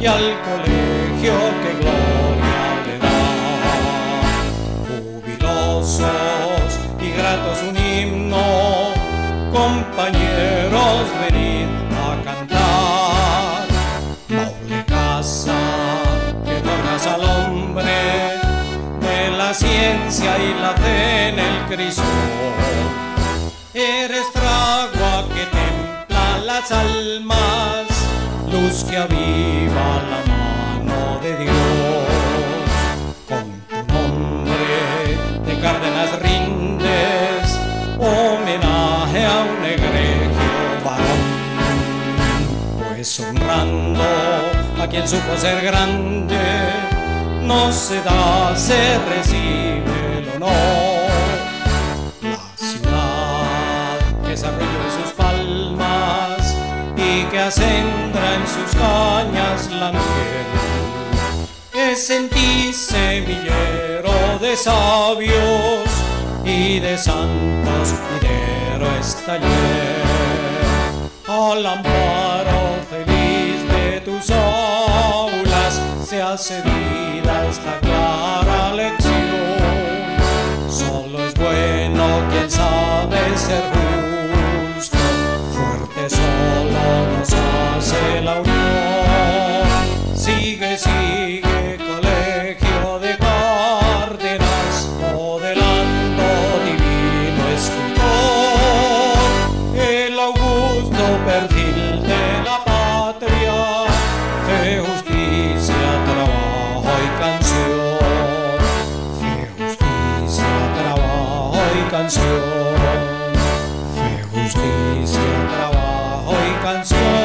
y al colegio que gloria le da. Jubilosos y gratos un himno, compañeros venid a cantar. Noble casa que forjas al hombre de la ciencia y la fe en el crisol. Eres fragua que templa las almas, luz que aviva la mano de Dios. Con tu nombre de Cárdenas rindes homenaje a un egregio varón, pues honrando a quien supo ser grande, no se da, se recibe el honor. La arrolla en sus palmas y que acendra en sus cañas la miel. Es en ti semillero de sabios y de santos y de. Al amparo feliz de tus aulas se hace vida esta clara lección. canción. Justicia, trabajo y canción.